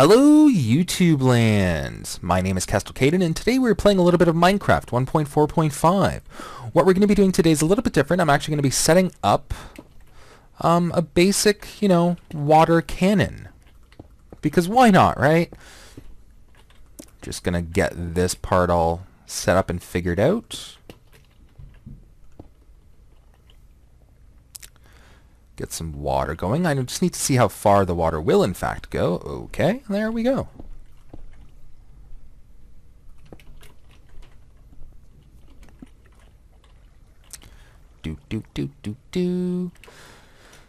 Hello YouTube land! My name is KestalKayden and today we're playing a little bit of Minecraft 1.4.5. What we're going to be doing today is a little bit different. I'm actually going to be setting up um, a basic, you know, water cannon. Because why not, right? Just going to get this part all set up and figured out. Get some water going. I just need to see how far the water will in fact go. Okay, there we go. Do, do, do, do, do.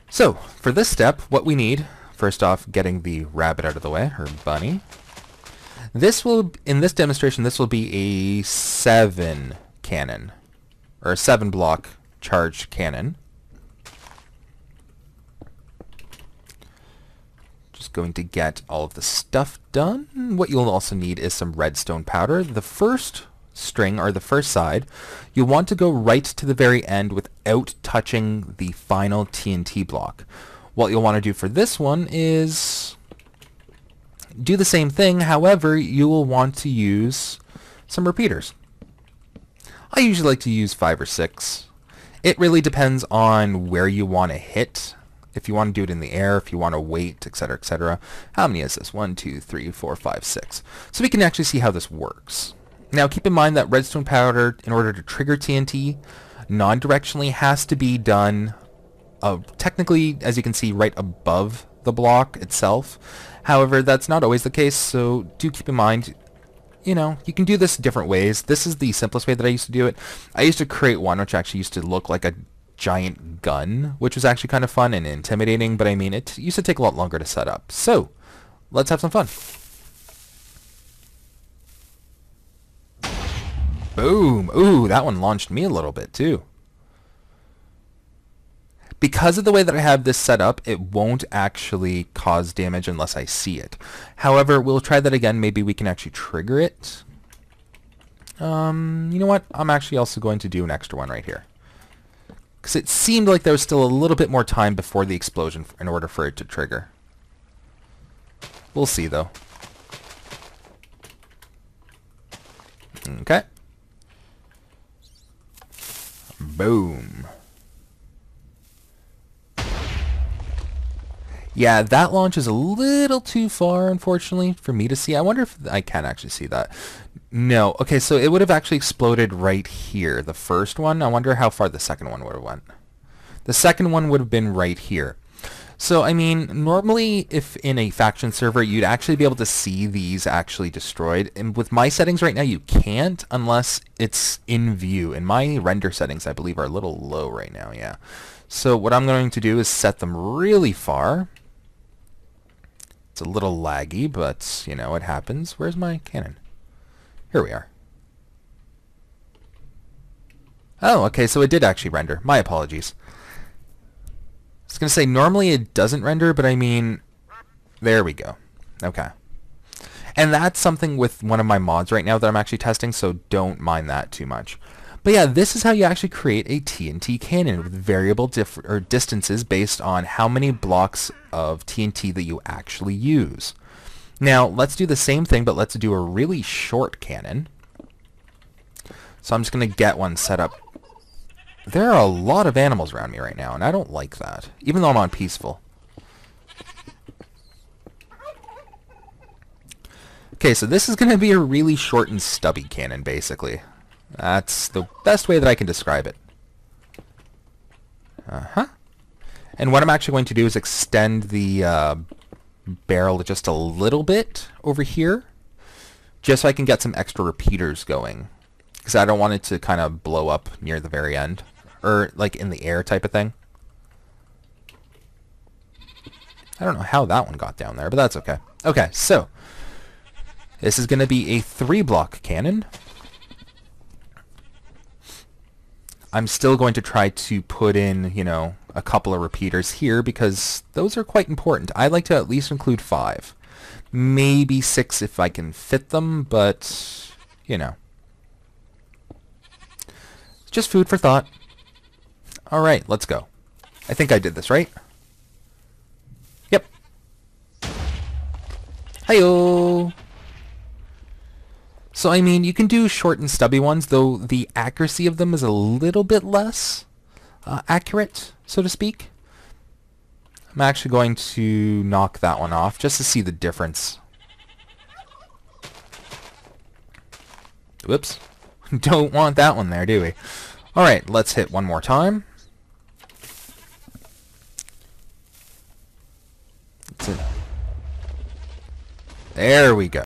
So, for this step, what we need, first off, getting the rabbit out of the way, or bunny. This will, in this demonstration, this will be a 7 cannon, or a 7 block charged cannon. Going to get all of the stuff done. What you'll also need is some redstone powder. The first string, or the first side, you'll want to go right to the very end without touching the final TNT block. What you'll want to do for this one is do the same thing, however, you will want to use some repeaters. I usually like to use five or six. It really depends on where you want to hit if you want to do it in the air, if you want to wait, etc., etc. How many is this? One, two, three, four, five, six. So we can actually see how this works. Now keep in mind that redstone powder, in order to trigger TNT, non-directionally has to be done uh, technically, as you can see, right above the block itself. However, that's not always the case, so do keep in mind, you know, you can do this different ways. This is the simplest way that I used to do it. I used to create one which actually used to look like a giant gun, which was actually kind of fun and intimidating, but I mean, it used to take a lot longer to set up. So, let's have some fun. Boom! Ooh, that one launched me a little bit too. Because of the way that I have this set up, it won't actually cause damage unless I see it. However, we'll try that again. Maybe we can actually trigger it. Um, you know what? I'm actually also going to do an extra one right here. Because it seemed like there was still a little bit more time before the explosion in order for it to trigger. We'll see, though. Okay. Boom. Yeah, that launch is a little too far, unfortunately, for me to see. I wonder if I can actually see that. No. Okay, so it would have actually exploded right here, the first one. I wonder how far the second one would have went. The second one would have been right here. So, I mean, normally if in a faction server, you'd actually be able to see these actually destroyed. And with my settings right now, you can't unless it's in view. And my render settings, I believe, are a little low right now, yeah. So what I'm going to do is set them really far. It's a little laggy, but, you know, it happens. Where's my cannon? Here we are. Oh, okay, so it did actually render. My apologies. I was going to say, normally it doesn't render, but I mean, there we go. Okay. And that's something with one of my mods right now that I'm actually testing, so don't mind that too much. But yeah, this is how you actually create a TNT cannon with variable or distances based on how many blocks of TNT that you actually use. Now, let's do the same thing, but let's do a really short cannon. So I'm just going to get one set up. There are a lot of animals around me right now, and I don't like that, even though I'm on peaceful. Okay, so this is going to be a really short and stubby cannon, basically. That's the best way that I can describe it. Uh-huh. And what I'm actually going to do is extend the uh, barrel just a little bit over here, just so I can get some extra repeaters going. Because I don't want it to kind of blow up near the very end. Or, like, in the air type of thing. I don't know how that one got down there, but that's okay. Okay, so, this is going to be a three-block cannon. I'm still going to try to put in, you know, a couple of repeaters here because those are quite important. I like to at least include five. Maybe six if I can fit them, but, you know. Just food for thought. Alright, let's go. I think I did this, right? Yep. Heyo! So, I mean, you can do short and stubby ones, though the accuracy of them is a little bit less uh, accurate, so to speak. I'm actually going to knock that one off just to see the difference. Whoops. Don't want that one there, do we? Alright, let's hit one more time. There we go.